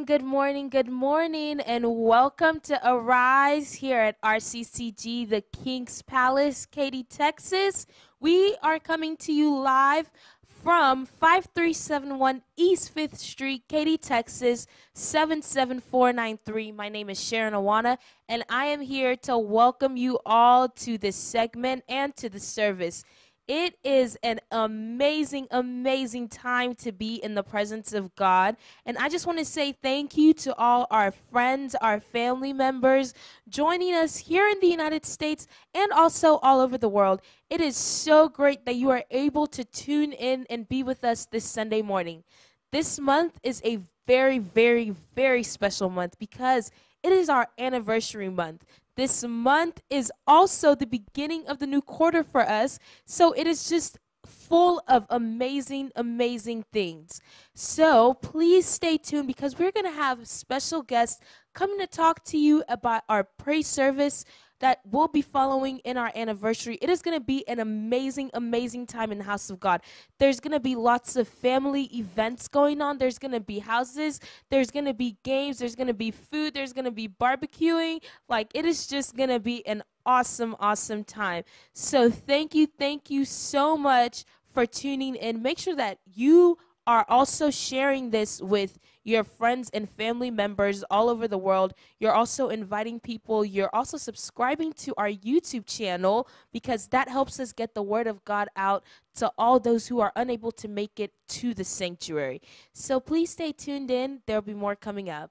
morning, good morning, good morning, and welcome to Arise here at RCCG, the King's Palace, Katy, Texas. We are coming to you live from 5371 East 5th Street, Katy, Texas 77493. My name is Sharon Awana, and I am here to welcome you all to this segment and to the service. It is an amazing, amazing time to be in the presence of God. And I just want to say thank you to all our friends, our family members joining us here in the United States and also all over the world. It is so great that you are able to tune in and be with us this Sunday morning. This month is a very, very, very special month because it is our anniversary month. This month is also the beginning of the new quarter for us. So it is just full of amazing, amazing things. So please stay tuned because we're going to have special guests coming to talk to you about our praise service that we'll be following in our anniversary. It is going to be an amazing, amazing time in the house of God. There's going to be lots of family events going on. There's going to be houses. There's going to be games. There's going to be food. There's going to be barbecuing. Like, it is just going to be an awesome, awesome time. So, thank you, thank you so much for tuning in. Make sure that you are also sharing this with your friends and family members all over the world. You're also inviting people. You're also subscribing to our YouTube channel because that helps us get the word of God out to all those who are unable to make it to the sanctuary. So please stay tuned in. There'll be more coming up.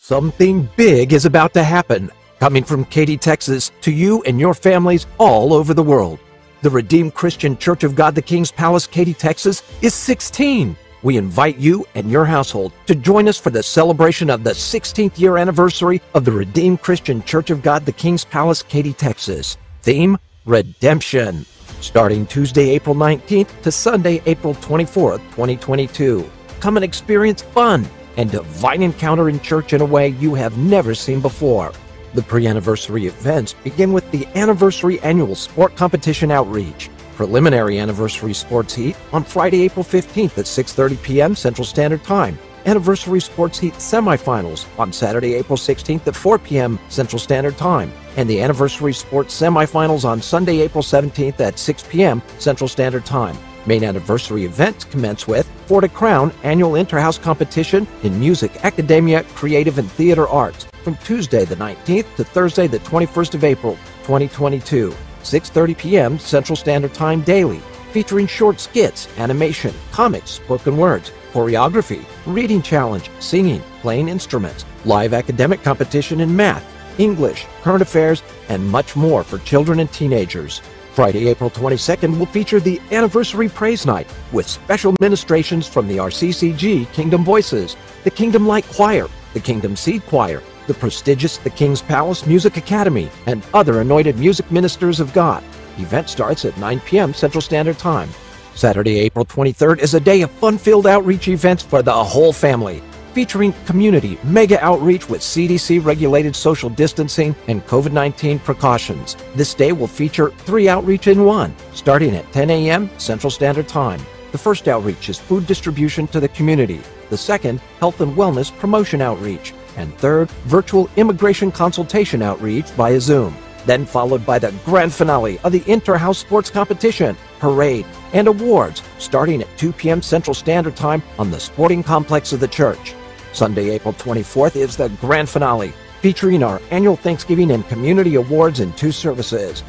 Something big is about to happen, coming from Katy, Texas, to you and your families all over the world. The Redeemed Christian Church of God the King's Palace, Katy, Texas, is 16. We invite you and your household to join us for the celebration of the 16th year anniversary of the Redeemed Christian Church of God, the King's Palace, Katy, Texas. Theme Redemption. Starting Tuesday, April 19th to Sunday, April 24th, 2022. Come and experience fun and divine encounter in church in a way you have never seen before. The pre anniversary events begin with the Anniversary Annual Sport Competition Outreach preliminary anniversary sports heat on Friday, April 15th at 6:30 p.m. Central Standard Time. Anniversary Sports Heat semifinals on Saturday, April 16th at 4 p.m. Central Standard Time, and the Anniversary Sports semifinals on Sunday, April 17th at 6 p.m. Central Standard Time. Main anniversary events commence with For the Crown Annual Interhouse Competition in Music, Academia, Creative, and Theater Arts from Tuesday the 19th to Thursday the 21st of April, 2022. 6:30 p.m. Central Standard Time daily, featuring short skits, animation, comics, spoken words, choreography, reading challenge, singing, playing instruments, live academic competition in math, English, current affairs, and much more for children and teenagers. Friday, April 22nd will feature the Anniversary Praise Night with special ministrations from the RCCG Kingdom Voices, the Kingdom Light Choir, the Kingdom Seed Choir, the prestigious The King's Palace Music Academy, and other anointed music ministers of God. Event starts at 9 p.m. Central Standard Time. Saturday, April 23rd is a day of fun-filled outreach events for the whole family, featuring community mega outreach with CDC regulated social distancing and COVID-19 precautions. This day will feature three outreach in one, starting at 10 a.m. Central Standard Time. The first outreach is food distribution to the community. The second, health and wellness promotion outreach and third, virtual immigration consultation outreach via Zoom. Then followed by the grand finale of the Interhouse Sports Competition, Parade, and Awards starting at 2 p.m. Central Standard Time on the sporting complex of the church. Sunday, April 24th is the grand finale, featuring our annual Thanksgiving and Community Awards in two services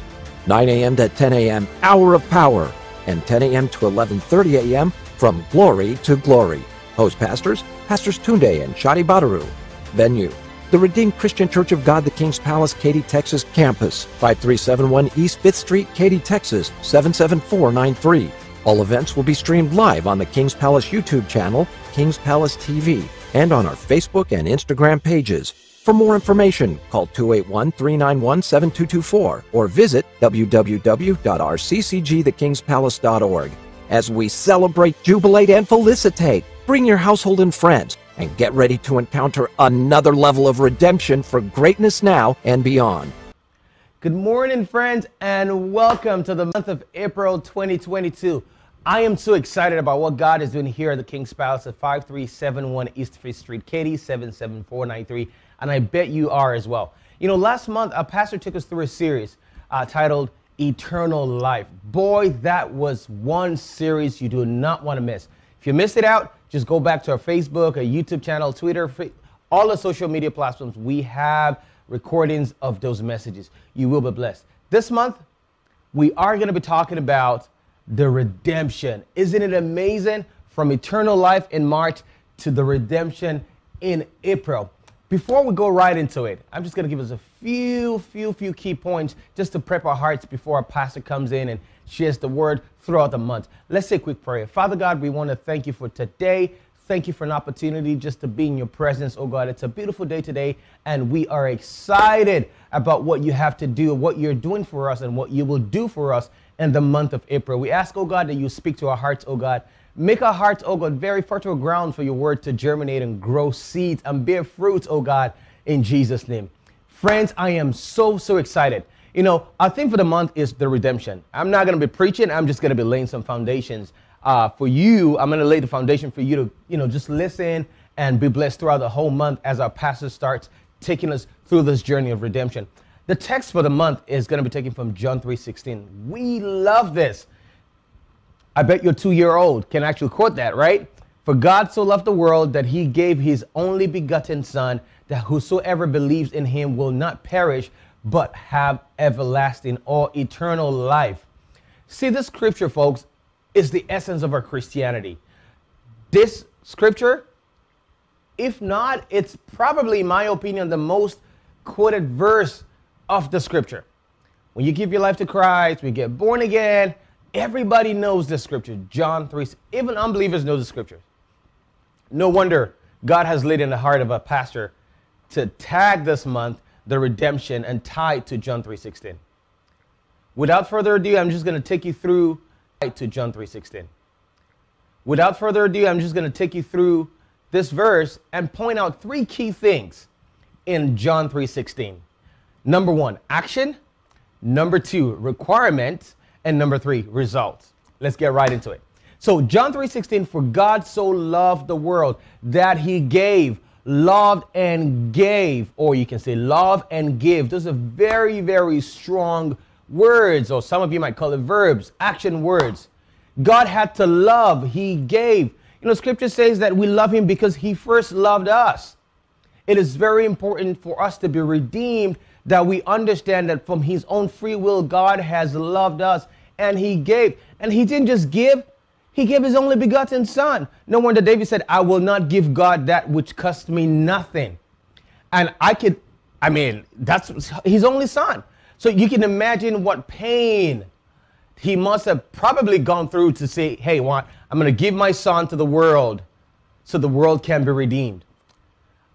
9 a.m. to 10 a.m. Hour of Power, and 10 a.m. to 11:30 a.m. From Glory to Glory. Host pastors, Pastors Tunde and Shadi Badaru. Venue the Redeemed Christian Church of God, the King's Palace, Katy, Texas campus, 5371 East 5th Street, Katy, Texas, 77493. All events will be streamed live on the King's Palace YouTube channel, King's Palace TV, and on our Facebook and Instagram pages. For more information, call 281 391 7224 or visit www.rccgthekingspalace.org. As we celebrate, jubilate, and felicitate, bring your household and friends and get ready to encounter another level of redemption for greatness now and beyond. Good morning, friends, and welcome to the month of April 2022. I am so excited about what God is doing here at the King's Palace at 5371 East Fifth Street, Katy 77493, and I bet you are as well. You know, last month, a pastor took us through a series uh, titled Eternal Life. Boy, that was one series you do not want to miss. If you missed it out, just go back to our Facebook, our YouTube channel, Twitter, all the social media platforms. We have recordings of those messages. You will be blessed. This month, we are going to be talking about the redemption. Isn't it amazing? From eternal life in March to the redemption in April. Before we go right into it, I'm just going to give us a few, few, few key points just to prep our hearts before our pastor comes in and shares the word throughout the month. Let's say a quick prayer. Father God, we want to thank you for today. Thank you for an opportunity just to be in your presence, oh God. It's a beautiful day today, and we are excited about what you have to do, what you're doing for us, and what you will do for us in the month of April. We ask, oh God, that you speak to our hearts, oh God. Make our hearts, oh God, very fertile ground for your word to germinate and grow seeds and bear fruits, oh God, in Jesus' name. Friends, I am so, so excited. You know, our theme for the month is the redemption. I'm not going to be preaching, I'm just going to be laying some foundations. Uh, for you, I'm going to lay the foundation for you to, you know, just listen and be blessed throughout the whole month as our pastor starts taking us through this journey of redemption. The text for the month is going to be taken from John 3:16. We love this. I bet your 2-year-old can actually quote that, right? For God so loved the world that he gave his only begotten son that whosoever believes in him will not perish but have everlasting or eternal life. See this scripture folks is the essence of our Christianity. This scripture if not, it's probably, in my opinion, the most quoted verse of the scripture. When you give your life to Christ, we get born again. Everybody knows this scripture. John 3, even unbelievers know the scripture. No wonder God has laid in the heart of a pastor to tag this month the redemption and tie it to John 3:16. Without further ado, I'm just going to take you through to John 3:16. Without further ado, I'm just going to take you through this verse and point out three key things in John 3:16. Number one, action. Number two, requirement. And number three, results. Let's get right into it. So John 3:16, for God so loved the world that he gave, loved and gave, or you can say love and give. Those are very, very strong words, or some of you might call it verbs, action words. God had to love, he gave. You know, scripture says that we love him because he first loved us. It is very important for us to be redeemed that we understand that from his own free will, God has loved us and he gave. And he didn't just give, he gave his only begotten son. No wonder David said, I will not give God that which cost me nothing. And I could, I mean, that's his only son. So you can imagine what pain he must have probably gone through to say, hey, what? I'm going to give my son to the world so the world can be redeemed.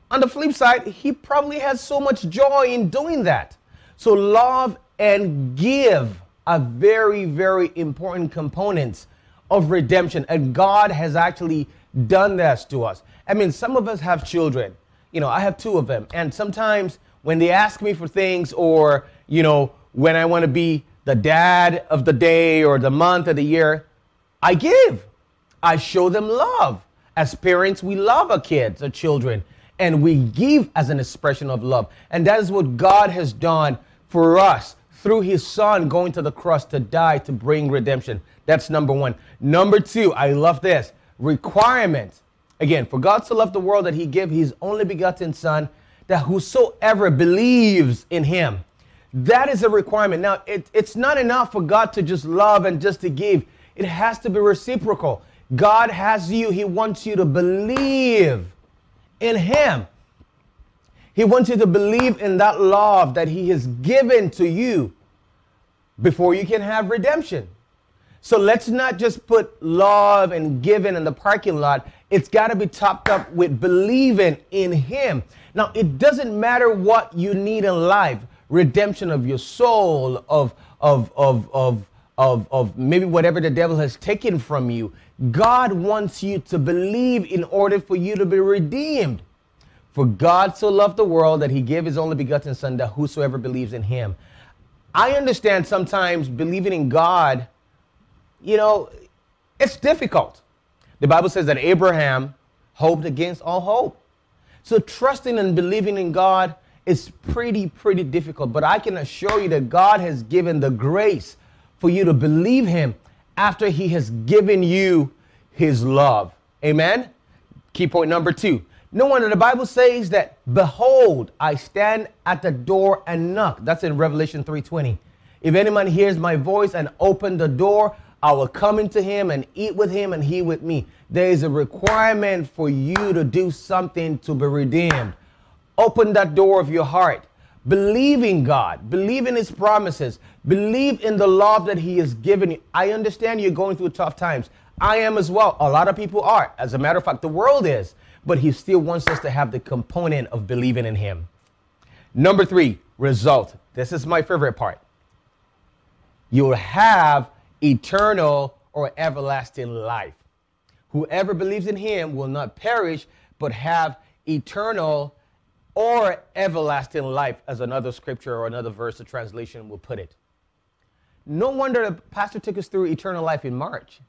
On the flip side, he probably has so much joy in doing that. So, love and give are very, very important components of redemption. And God has actually done this to us. I mean, some of us have children. You know, I have two of them. And sometimes when they ask me for things, or, you know, when I want to be the dad of the day or the month or the year, I give. I show them love. As parents, we love our kids, our children and we give as an expression of love. And that is what God has done for us through his son going to the cross to die to bring redemption. That's number one. Number two, I love this requirement. Again, for God to love the world that he gave his only begotten son, that whosoever believes in him, that is a requirement. Now, it, it's not enough for God to just love and just to give. It has to be reciprocal. God has you, he wants you to believe in Him. He wants you to believe in that love that He has given to you before you can have redemption. So let's not just put love and giving in the parking lot. It's got to be topped up with believing in Him. Now, it doesn't matter what you need in life redemption of your soul, of, of, of, of, of, of maybe whatever the devil has taken from you. God wants you to believe in order for you to be redeemed. For God so loved the world that he gave his only begotten Son that whosoever believes in him. I understand sometimes believing in God, you know, It's difficult. The Bible says that Abraham hoped against all hope. So trusting and believing in God is pretty, pretty difficult. But I can assure you that God has given the grace for you to believe Him after He has given you His love. Amen? Key point number two. No wonder the Bible says that, behold, I stand at the door and knock. That's in Revelation 3:20. If anyone hears my voice and open the door, I will come into him and eat with him and he with me. There is a requirement for you to do something to be redeemed. Open that door of your heart. Believe in God. Believe in his promises. Believe in the love that he has given you. I understand you're going through tough times. I am as well. A lot of people are. As a matter of fact, the world is. But he still wants us to have the component of believing in him. Number three, result. This is my favorite part. You'll have eternal or everlasting life. Whoever believes in him will not perish, but have eternal or everlasting life, as another scripture or another verse of translation will put it. No wonder the pastor took us through eternal life in March.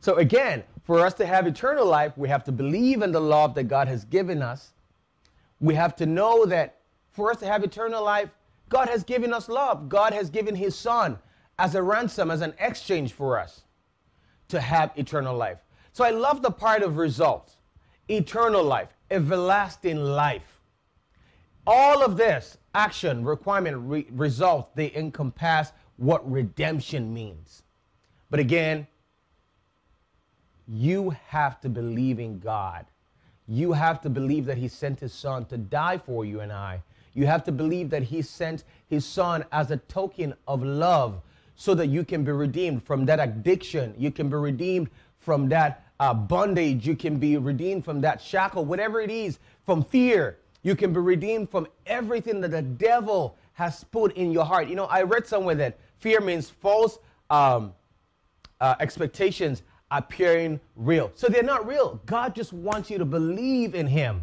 So, again, for us to have eternal life, we have to believe in the love that God has given us. We have to know that for us to have eternal life, God has given us love. God has given His Son as a ransom, as an exchange for us to have eternal life. So I love the part of results eternal life, everlasting life. All of this action, requirement, re- result, they encompass what redemption means. But again, you have to believe in God. You have to believe that He sent His Son to die for you and I. You have to believe that He sent His Son as a token of love so that you can be redeemed from that addiction. You can be redeemed from that uh, bondage. You can be redeemed from that shackle, whatever it is, from fear. You can be redeemed from everything that the devil has put in your heart. You know, I read somewhere that fear means false um, uh, expectations appearing real. So they're not real. God just wants you to believe in Him,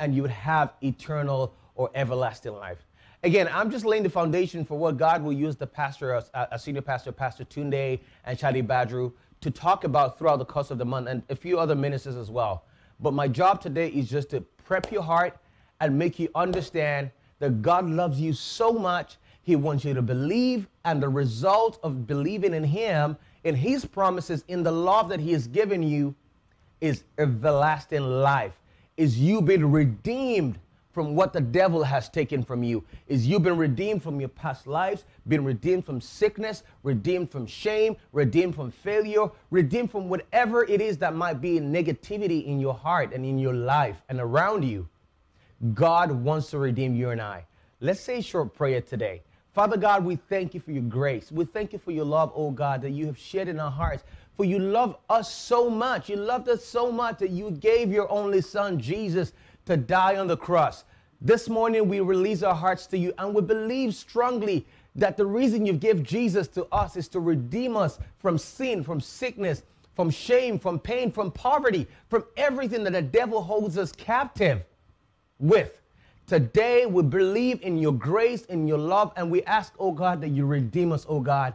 and you would have eternal or everlasting life. Again, I'm just laying the foundation for what God will use the pastor, uh, a senior pastor, Pastor Tunde and Shadi Badru, to talk about throughout the course of the month, and a few other ministers as well. But my job today is just to prep your heart and make you understand that God loves you so much. He wants you to believe, and the result of believing in Him, in His promises, in the love that He has given you, is everlasting life. Is you being redeemed from what the devil has taken from you is you've been redeemed from your past lives been redeemed from sickness redeemed from shame redeemed from failure redeemed from whatever it is that might be negativity in your heart and in your life and around you. God wants to redeem you and i. Let's say a short prayer today. Father god we thank you for your grace. We thank you for your love oh god that you have shed in our hearts. For you love us so much. You loved us so much that you gave your only son jesus to die on the cross. This morning, we release our hearts to you and we believe strongly that the reason you give Jesus to us is to redeem us from sin, from sickness, from shame, from pain, from poverty, from everything that the devil holds us captive with. Today, we believe in your grace, in your love, and we ask, oh God, that you redeem us, oh God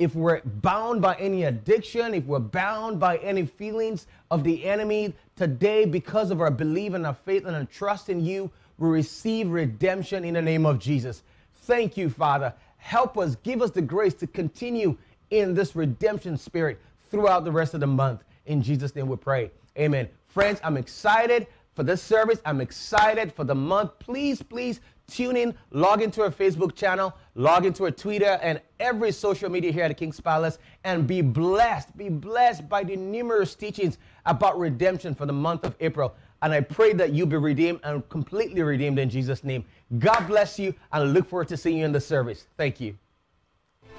if we're bound by any addiction, if we're bound by any feelings of the enemy, today, because of our belief and our faith and our trust in you, we receive redemption in the name of Jesus. Thank you, Father. Help us, give us the grace to continue in this redemption spirit throughout the rest of the month. In Jesus' name we pray. Amen. Friends, I'm excited for this service. I'm excited for the month. Please, please tune in, log into our Facebook channel, log into our Twitter and every social media here at the King's Palace, and be blessed. Be blessed by the numerous teachings about redemption for the month of April. And I pray that you be redeemed and completely redeemed in Jesus' name. God bless you, and I look forward to seeing you in the service. Thank you.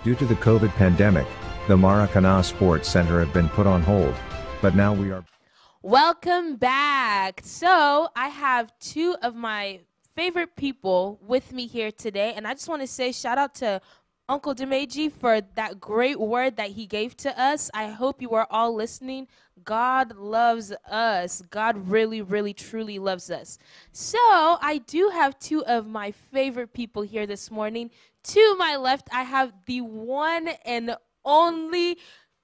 Due to the COVID pandemic, the Maracana Sports Center have been put on hold, but now we are. Welcome back. So, I have two of my favorite people with me here today. And I just want to say shout out to Uncle Demeji for that great word that he gave to us. I hope you are all listening. God loves us. God really, really, truly loves us. So I do have two of my favorite people here this morning. To my left, I have the one and only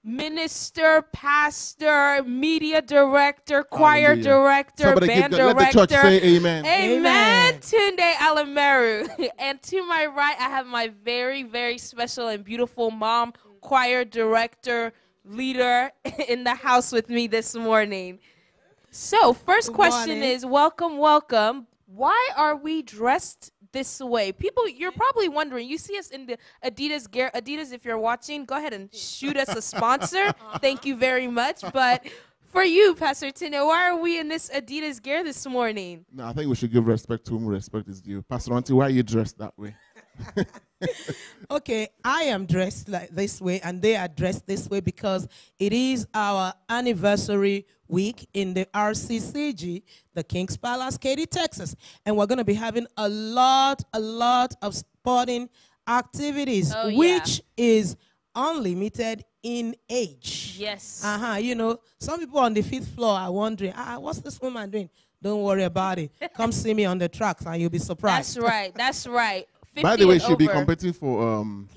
minister, pastor, media director, choir Hallelujah. director, Somebody give band God- let the director. church say amen. Amen. Amen. Tunde Alameru. and to my right, I have my very, very special and beautiful mom, choir director, leader in the house with me this morning. So, first Good question morning. is welcome, welcome. Why are we dressed this way? People, you're probably wondering. You see us in the Adidas gear. Adidas, if you're watching, go ahead and shoot us a sponsor. Uh-huh. Thank you very much. But for you, Pastor Tina, why are we in this Adidas gear this morning? No, I think we should give respect to whom respect is due. Pastor Auntie, why are you dressed that way? Okay, I am dressed like this way, and they are dressed this way because it is our anniversary week in the RCCG, the Kings Palace, Katy, Texas, and we're going to be having a lot, a lot of sporting activities, Oh, yeah. which is unlimited in age. Yes. Uh huh. You know, some people on the fifth floor are wondering, ah, what's this woman doing? Don't worry about it. Come see me on the tracks, and you'll be surprised. That's right. That's right. By the way, she'll be competing for. um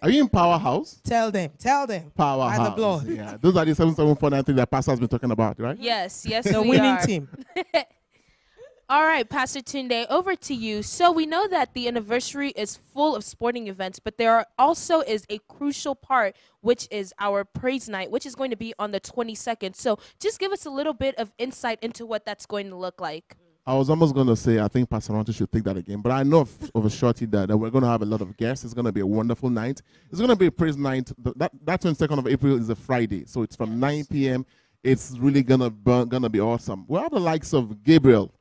Are you in Powerhouse? Tell them. Tell them. Powerhouse. By the blood. Yeah, those are the seven seven four nine three that Pastor has been talking about, right? Yes, yes, The we winning are. team. All right, Pastor Tunde, over to you. So we know that the anniversary is full of sporting events, but there are also is a crucial part, which is our praise night, which is going to be on the 22nd. So just give us a little bit of insight into what that's going to look like. I was almost going to say I think Pastor Auntie should take that again, but I know of, of a shorty that, that we're going to have a lot of guests. It's going to be a wonderful night. It's going to be a praise night. Th- That that 22nd of April is a Friday, so it's from 9 p.m. It's really gonna burn, gonna be awesome. We have the likes of Gabriel,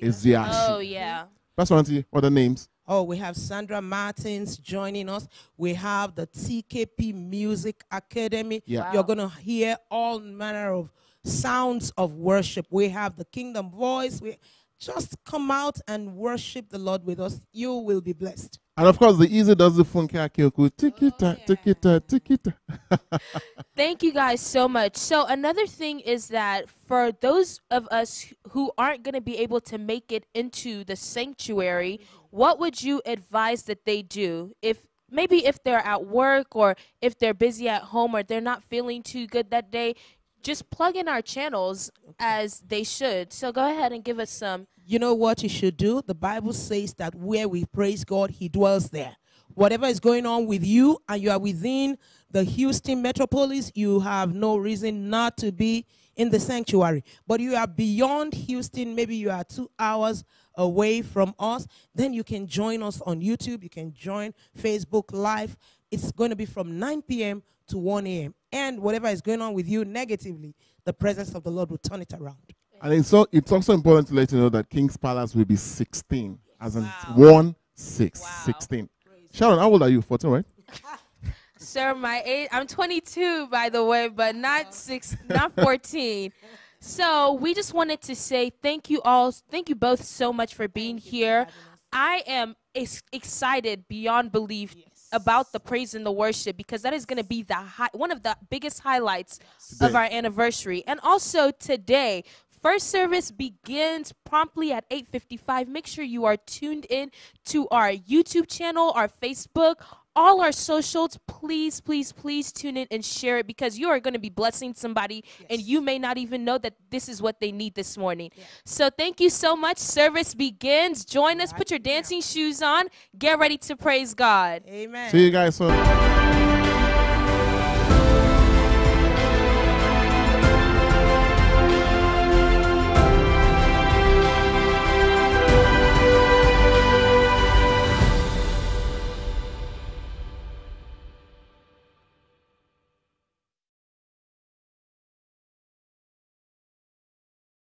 Iziashi. Oh yeah. Pastor Auntie, what are the names? Oh, we have Sandra Martins joining us. We have the TKP Music Academy. Yeah. Wow. You're going to hear all manner of sounds of worship. We have the Kingdom Voice. We just come out and worship the Lord with us. You will be blessed. And of course, the easy does the funky akioku. Tikita, oh, tikita, tikita. Thank you guys so much. So another thing is that for those of us who aren't going to be able to make it into the sanctuary, what would you advise that they do if maybe if they're at work or if they're busy at home or they're not feeling too good that day, just plug in our channels as they should. So go ahead and give us some. You know what you should do? The Bible says that where we praise God, He dwells there. Whatever is going on with you and you are within the Houston metropolis, you have no reason not to be in the sanctuary. But you are beyond Houston, maybe you are two hours away from us, then you can join us on YouTube. You can join Facebook Live. It's going to be from 9 p.m. to 1 a.m. And whatever is going on with you negatively, the presence of the Lord will turn it around. And it's, so, it's also important to let you know that King's Palace will be 16, as in 1 6, 16. Sharon, how old are you? 14, right? Sir, my age, I'm 22 by the way, but not six, not 14. So we just wanted to say thank you all, thank you both so much for being here. I am ex- excited beyond belief about the praise and the worship because that is going to be the high, one of the biggest highlights of our anniversary. And also today, First service begins promptly at 8:55. Make sure you are tuned in to our YouTube channel, our Facebook, all our socials. Please, please, please tune in and share it because you are going to be blessing somebody and you may not even know that this is what they need this morning. So thank you so much. Service begins. Join us. Put your dancing shoes on. Get ready to praise God. Amen. See you guys soon.